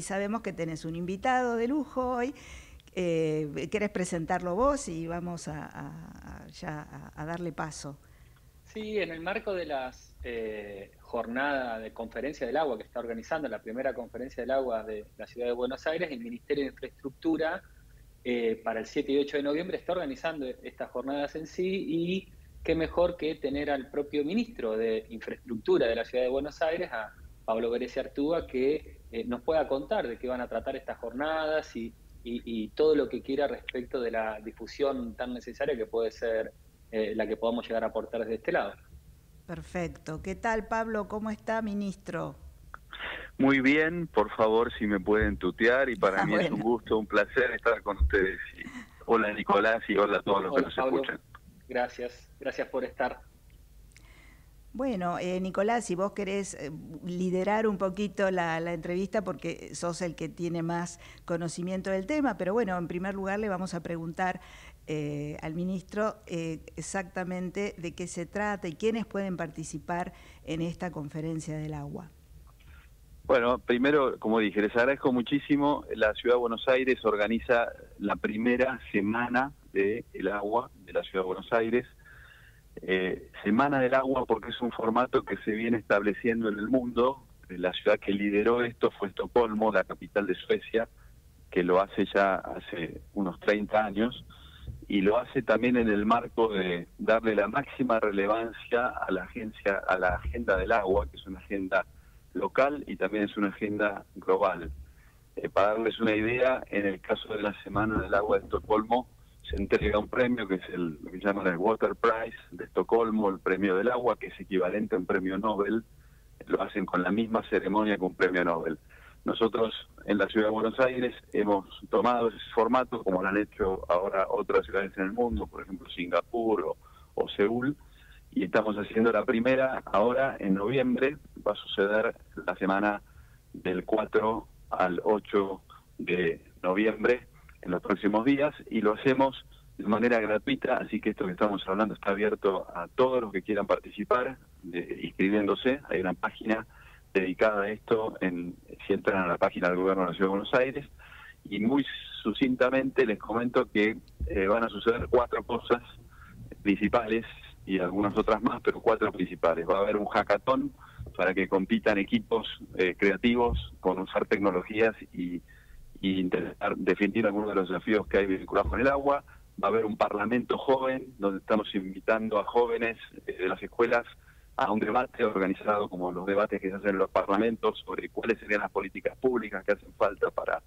y sabemos que tenés un invitado de lujo hoy. Eh, ¿Querés presentarlo vos y vamos a, ya a, darle paso? Sí, en el marco de las eh, jornadas de conferencia del agua que está organizando, la primera conferencia del agua de la ciudad de Buenos Aires, el Ministerio de Infraestructura eh, para el 7 y 8 de noviembre está organizando estas jornadas en sí y qué mejor que tener al propio ministro de Infraestructura de la ciudad de Buenos Aires, a Pablo Pérez Artúa, que eh, nos pueda contar de qué van a tratar estas jornadas y, todo lo que quiera respecto de la difusión tan necesaria que puede ser eh, la que podamos llegar a aportar desde este lado. Perfecto. ¿Qué tal, Pablo? ¿Cómo está, ministro? Muy bien, por favor, si me pueden tutear y para ah, mí es un gusto, un placer estar con ustedes. hola Nicolás y hola a todos los que nos escuchan. Gracias, gracias por estar. Bueno, eh, Nicolás, si vos querés eh, liderar un poquito la, entrevista porque sos el que tiene más conocimiento del tema, pero bueno, en primer lugar le vamos a preguntar eh, al ministro exactamente de qué se trata y quiénes pueden participar en esta conferencia del agua. Bueno, primero, como dije, les agradezco muchísimo. La Ciudad de Buenos Aires organiza la primera semana del agua de la Ciudad de Buenos Aires. Eh, semana del Agua porque es un formato que se viene estableciendo en el mundo. La ciudad que lideró esto fue Estocolmo, la capital de Suecia, que lo hace ya hace unos 30 años y lo hace también en el marco de darle la máxima relevancia a la agencia, a la agenda del agua, que es una agenda local y también es una agenda global. Eh, para darles una idea, en el caso de la Semana del Agua de Estocolmo, se entrega un premio que es el, lo que llaman el Water Prize de Estocolmo, el premio del agua, que es equivalente a un premio Nobel. Lo hacen con la misma ceremonia que un premio Nobel. Nosotros en la ciudad de Buenos Aires hemos tomado ese formato, como lo han hecho ahora otras ciudades en el mundo, por ejemplo Singapur o, o Seúl, y estamos haciendo la primera ahora en noviembre, va a suceder la semana del 4 al 8 de noviembre en los próximos días y lo hacemos de manera gratuita, así que esto que estamos hablando está abierto a todos los que quieran participar, inscribiéndose. Hay una página dedicada a esto, en, si entran a la página del Gobierno de la Ciudad de Buenos Aires, y muy sucintamente les comento que eh, van a suceder cuatro cosas principales y algunas otras más, pero cuatro principales. Va a haber un hackathon para que compitan equipos eh, creativos con usar tecnologías y y intentar definir algunos de los desafíos que hay vinculados con el agua. Va a haber un parlamento joven donde estamos invitando a jóvenes eh, de las escuelas a un debate organizado como los debates que se hacen en los parlamentos sobre cuáles serían las políticas públicas que hacen falta para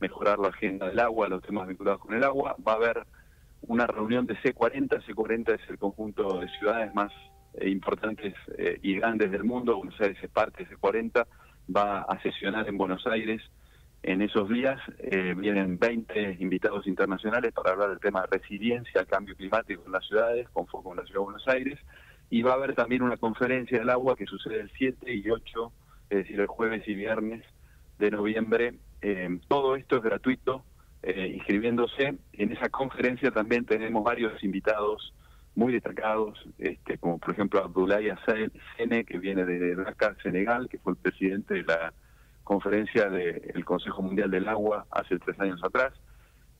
mejorar la agenda del agua, los temas vinculados con el agua. Va a haber una reunión de C40. C40 es el conjunto de ciudades más eh, importantes eh, y grandes del mundo. Buenos Aires es parte de C40. Va a sesionar en Buenos Aires en esos días eh, vienen 20 invitados internacionales para hablar del tema de resiliencia al cambio climático en las ciudades, con foco en la ciudad de Buenos Aires, y va a haber también una conferencia del agua que sucede el 7 y 8, es decir, el jueves y viernes de noviembre. Eh, todo esto es gratuito, eh, inscribiéndose. En esa conferencia también tenemos varios invitados muy destacados, este, como por ejemplo Abdoulaye Sene, que viene de Dakar, Senegal, que fue el presidente de la conferencia del Consejo Mundial del Agua hace tres años atrás,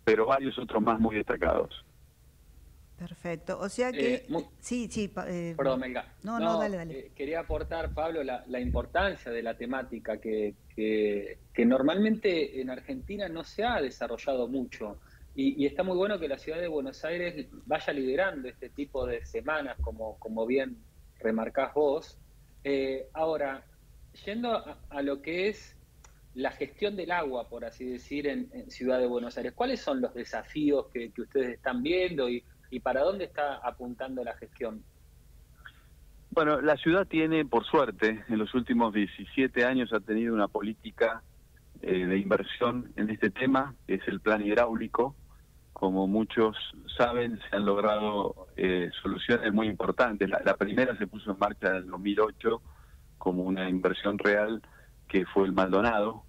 pero varios otros más muy destacados. Perfecto. O sea que... Eh, sí, sí. Eh, perdón, venga. No, no, dale, dale. Eh, quería aportar, Pablo, la, importancia de la temática que, que, normalmente en Argentina no se ha desarrollado mucho. Y, y, está muy bueno que la ciudad de Buenos Aires vaya liderando este tipo de semanas, como, como bien remarcás vos. ahora, yendo a, lo que es la gestión del agua, por así decir, en, Ciudad de Buenos Aires. ¿Cuáles son los desafíos que, ustedes están viendo y, para dónde está apuntando la gestión? Bueno, la ciudad tiene, por suerte, en los últimos 17 años ha tenido una política eh, de inversión en este tema, que es el plan hidráulico. Como muchos saben, se han logrado eh, soluciones muy importantes. La, primera se puso en marcha en el 2008 como una inversión real que fue el Maldonado,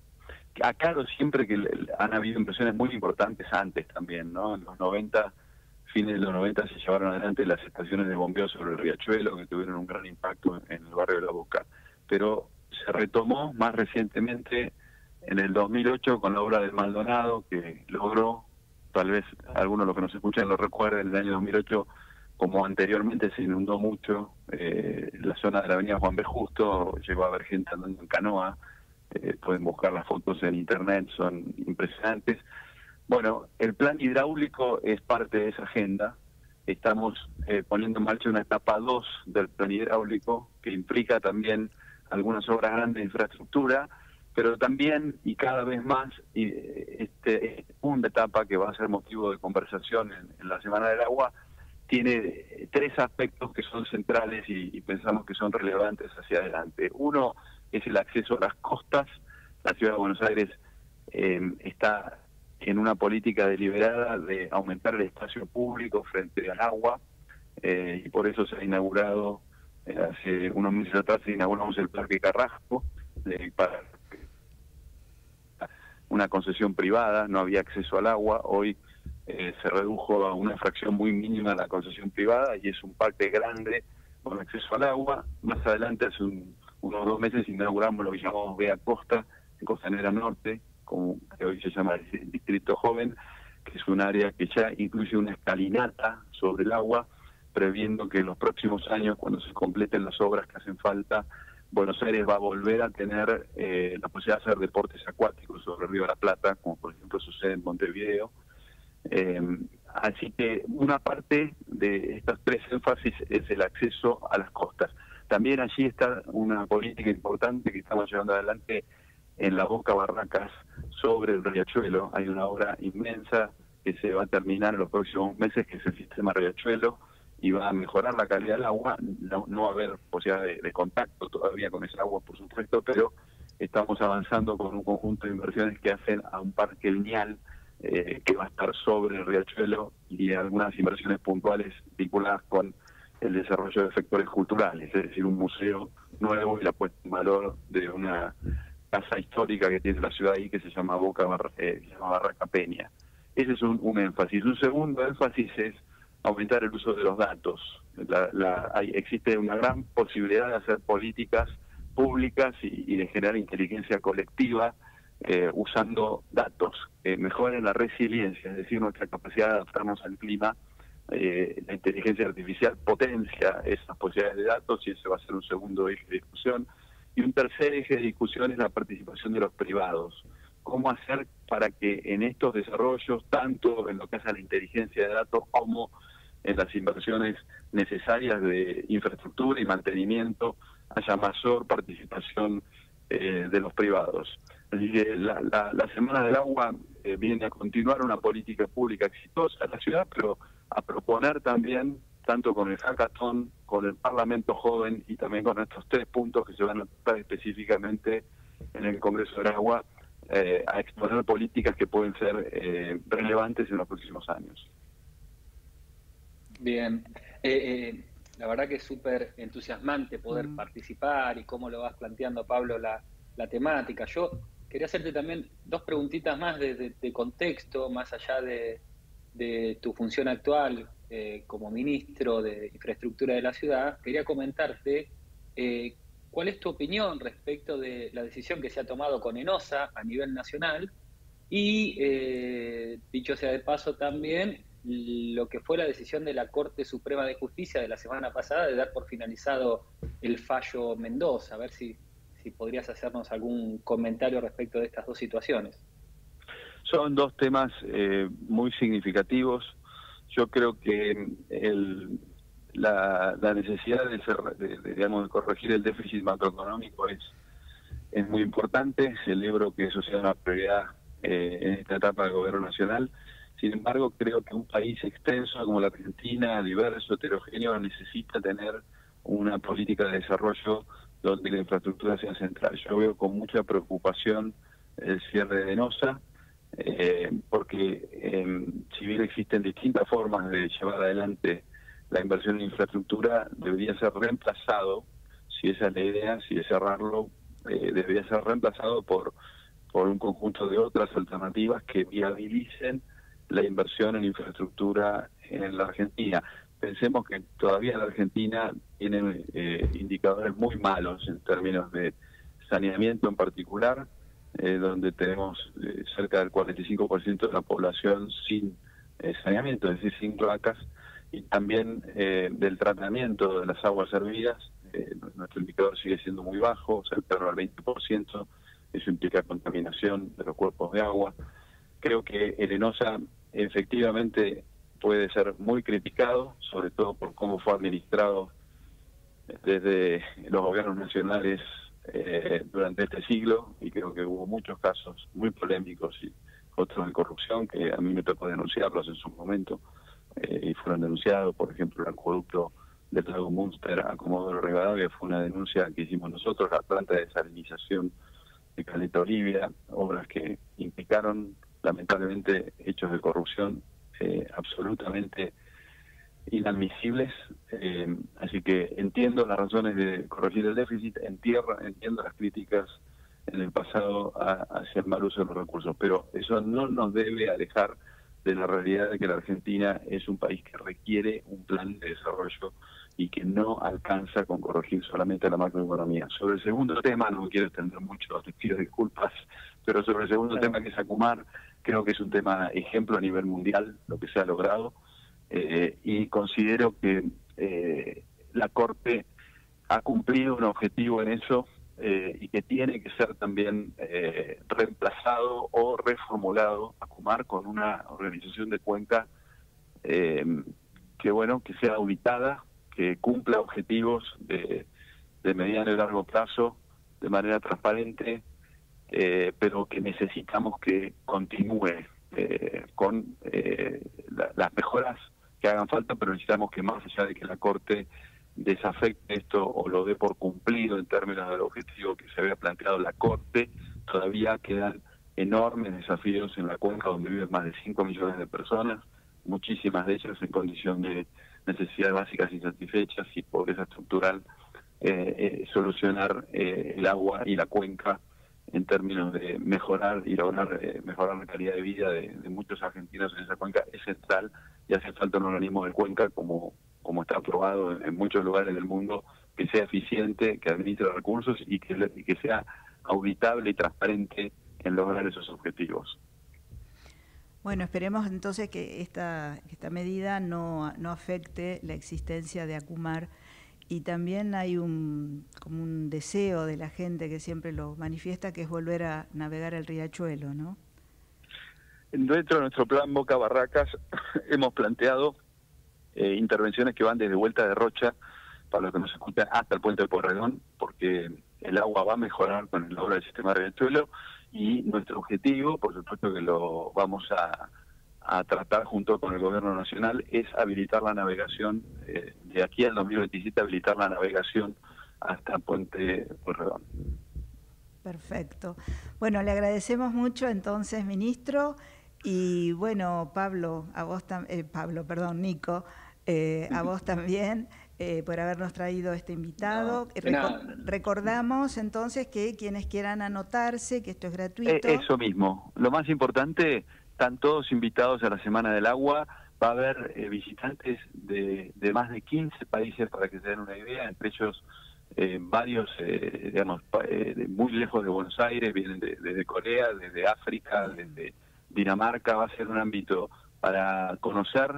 aclaro siempre que han habido impresiones muy importantes antes también, ¿no? En los 90, fines de los 90 se llevaron adelante las estaciones de bombeo sobre el riachuelo, que tuvieron un gran impacto en el barrio de La Boca. Pero se retomó más recientemente en el 2008 con la obra del Maldonado, que logró, tal vez algunos de los que nos escuchan lo recuerden, el año 2008, como anteriormente se inundó mucho eh, la zona de la avenida Juan B. Justo, llegó a haber gente andando en canoa, eh, pueden buscar las fotos en internet, son impresionantes. Bueno, el plan hidráulico es parte de esa agenda. Estamos eh, poniendo en marcha una etapa 2 del plan hidráulico que implica también algunas obras grandes de infraestructura, pero también y cada vez más este, una etapa que va a ser motivo de conversación en, la Semana del Agua tiene tres aspectos que son centrales y, pensamos que son relevantes hacia adelante. Uno es el acceso a las costas. La ciudad de Buenos Aires eh, está en una política deliberada de aumentar el espacio público frente al agua eh, y por eso se ha inaugurado eh, hace unos meses atrás inauguramos el Parque Carrasco para una concesión privada, no había acceso al agua, hoy eh, se redujo a una fracción muy mínima la concesión privada y es un parque grande con acceso al agua. Más adelante, hace unos dos meses, inauguramos lo que llamamos Vea Costa, en Costanera Norte, como que hoy se llama el Distrito Joven, que es un área que ya incluye una escalinata sobre el agua, previendo que en los próximos años, cuando se completen las obras que hacen falta, Buenos Aires va a volver a tener eh, la posibilidad de hacer deportes acuáticos sobre el Río de la Plata, como por ejemplo sucede en Montevideo. Eh, así que una parte de estas tres énfasis es el acceso a las costas. También allí está una política importante que estamos llevando adelante en la Boca Barracas sobre el riachuelo. Hay una obra inmensa que se va a terminar en los próximos meses, que es el sistema riachuelo, y va a mejorar la calidad del agua. No, va a haber posibilidad de, contacto todavía con esa agua, por supuesto, pero estamos avanzando con un conjunto de inversiones que hacen a un parque lineal eh, que va a estar sobre el riachuelo y algunas inversiones puntuales vinculadas con el desarrollo de sectores culturales, es decir, un museo nuevo y la puesta en valor de una casa histórica que tiene la ciudad ahí que se llama Boca eh, se llama Barraca Peña. Ese es un, un énfasis. Un segundo énfasis es aumentar el uso de los datos. La, hay, existe una gran posibilidad de hacer políticas públicas y, de generar inteligencia colectiva eh, usando datos que mejoren la resiliencia, es decir, nuestra capacidad de adaptarnos al clima. Eh, la inteligencia artificial potencia esas posibilidades de datos y ese va a ser un segundo eje de discusión. Y un tercer eje de discusión es la participación de los privados. ¿Cómo hacer para que en estos desarrollos, tanto en lo que hace la inteligencia de datos como en las inversiones necesarias de infraestructura y mantenimiento haya mayor participación eh, de los privados. Así que la, Semana del Agua eh, viene a continuar una política pública exitosa en la ciudad, pero a proponer también, tanto con el hackathon, con el Parlamento Joven y también con estos tres puntos que se van a tratar específicamente en el Congreso del Agua, eh, a exponer políticas que pueden ser relevantes en los próximos años. Bien. Eh, eh, la verdad que es súper entusiasmante poder mm. participar y cómo lo vas planteando, Pablo, la, temática. Yo quería hacerte también dos preguntitas más de, contexto, más allá de, tu función actual eh, como ministro de Infraestructura de la ciudad. Quería comentarte cuál es tu opinión respecto de la decisión que se ha tomado con ENOSA a nivel nacional y, dicho sea de paso también, lo que fue la decisión de la Corte Suprema de Justicia de la semana pasada de dar por finalizado el fallo Mendoza. A ver si, si podrías hacernos algún comentario respecto de estas dos situaciones. Son dos temas eh, muy significativos. Yo creo que el, la, necesidad de, digamos, de corregir el déficit macroeconómico es, es muy importante. Celebro que eso sea una prioridad eh, en esta etapa del Gobierno Nacional sin embargo, creo que un país extenso como la Argentina, diverso, heterogéneo, necesita tener una política de desarrollo donde la infraestructura sea central. Yo veo con mucha preocupación el cierre de NOSA, eh, porque eh, si bien existen distintas formas de llevar adelante la inversión en infraestructura, debería ser reemplazado, si esa es la idea, si es cerrarlo, eh, debería ser reemplazado por, por un conjunto de otras alternativas que viabilicen la inversión en infraestructura en la Argentina. Pensemos que todavía la Argentina tiene eh, indicadores muy malos en términos de saneamiento en particular. donde tenemos cerca del 45% de la población sin saneamiento, es decir, sin cloacas, y también del tratamiento de las aguas servidas. nuestro indicador sigue siendo muy bajo, cercano al 20%, eso implica contaminación de los cuerpos de agua. Creo que el efectivamente puede ser muy criticado, sobre todo por cómo fue administrado desde los gobiernos nacionales eh, durante este siglo y creo que hubo muchos casos muy polémicos y otros de corrupción que a mí me tocó denunciarlos en su momento eh, y fueron denunciados, por ejemplo, el acueducto del lago Munster a Comodoro Rivadavia fue una denuncia que hicimos nosotros, la planta de desalinización de Caleta Olivia, obras que implicaron lamentablemente hechos de corrupción eh, absolutamente inadmisibles. Eh, así que entiendo las razones de corregir el déficit, entierra, entiendo las críticas en el pasado hacia el mal uso de los recursos, pero eso no nos debe alejar de la realidad de que la Argentina es un país que requiere un plan de desarrollo y que no alcanza con corregir solamente la macroeconomía. Sobre el segundo tema, no quiero extender mucho, te pido disculpas, pero sobre el segundo tema que es Acumar, creo que es un tema ejemplo a nivel mundial, lo que se ha logrado, eh, y considero que eh, la Corte ha cumplido un objetivo en eso eh, y que tiene que ser también reemplazado o reformulado, Acumar, con una organización de cuenca que, bueno, que sea auditada, que cumpla objetivos de, mediano y largo plazo de manera transparente, eh, pero que necesitamos que continúe eh, con eh, las mejoras que hagan falta, pero necesitamos que más allá de que la Corte desafecte esto o lo dé por cumplido en términos del objetivo que se había planteado la Corte, todavía quedan enormes desafíos en la cuenca donde viven más de 5 millones de personas, muchísimas de ellas en condición de necesidades básicas insatisfechas y pobreza estructural, eh, eh, solucionar eh, el agua y la cuenca en términos de mejorar y lograr mejorar la calidad de vida de, muchos argentinos en esa cuenca es central y hace falta un organismo de cuenca como, como está aprobado en, muchos lugares del mundo que sea eficiente, que administre recursos y que sea auditable y transparente en lograr esos objetivos. Bueno, esperemos entonces que esta, esta medida no, no afecte la existencia de Acumar y también hay un, como un deseo de la gente que siempre lo manifiesta, que es volver a navegar el riachuelo, ¿no? Dentro de nuestro plan Boca Barracas hemos planteado eh, intervenciones que van desde Vuelta de Rocha, para los que nos escuchan, hasta el puente de Porredón, porque el agua va a mejorar con el obra del sistema de riachuelo y nuestro objetivo, por supuesto que lo vamos a, tratar junto con el gobierno nacional, es habilitar la navegación, eh, de aquí al 2027 habilitar la navegación hasta Puente Pueyrredón. Perfecto. Bueno, le agradecemos mucho entonces, ministro, y bueno, Pablo, a vos también, eh, Pablo, perdón, Nico, eh, a vos también. Eh, por habernos traído este invitado. recordamos entonces que quienes quieran anotarse, que esto es gratuito. Eh, eso mismo. Lo más importante, están todos invitados a la Semana del Agua. Va a haber eh, visitantes de, más de 15 países, para que se den una idea, entre ellos varios, digamos, de muy lejos de Buenos Aires, vienen desde Corea, desde África, desde Dinamarca. Va a ser un ámbito para conocer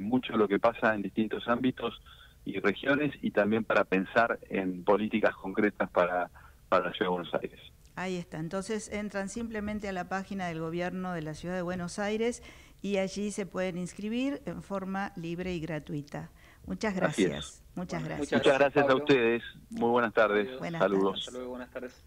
mucho lo que pasa en distintos ámbitos y regiones y también para pensar en políticas concretas para, para la Ciudad de Buenos Aires. Ahí está, entonces entran simplemente a la página del gobierno de la Ciudad de Buenos Aires y allí se pueden inscribir en forma libre y gratuita. Muchas gracias. Muchas gracias. Muchas gracias a ustedes. Muy buenas tardes. Saludos. buenas tardes.